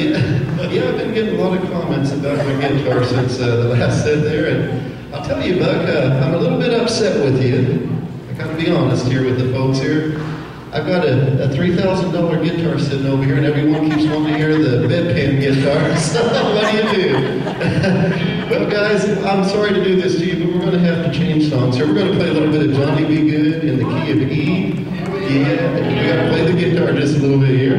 been getting a lot of comments about my guitar since uh, the last set there, and I'll tell you, Buck, uh, I'm a little bit upset with you. I gotta be honest here with the folks here. I've got a, a $3,000 guitar sitting over here, and everyone keeps wanting to hear the bedpan guitar. So what do you do? well, guys, I'm sorry to do this to you, but we're going to have to change songs here. We're going to play a little bit of Johnny B. Goode in the key of E. Yeah, we got to play the guitar just a little bit here.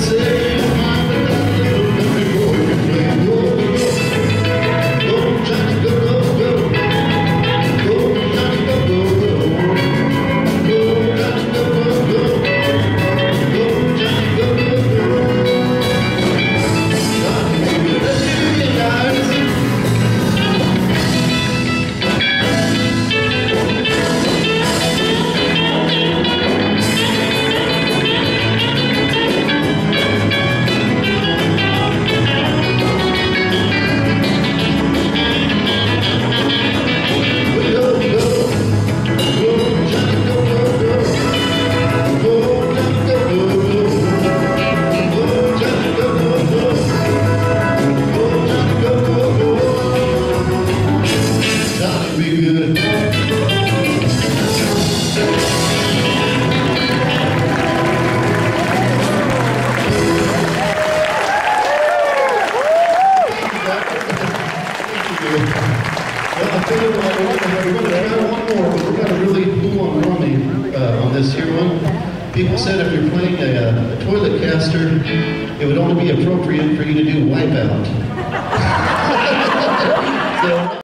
say uh, on this here one. People said if you're playing a, a Toiletcaster, it would only be appropriate for you to do wipeout. so,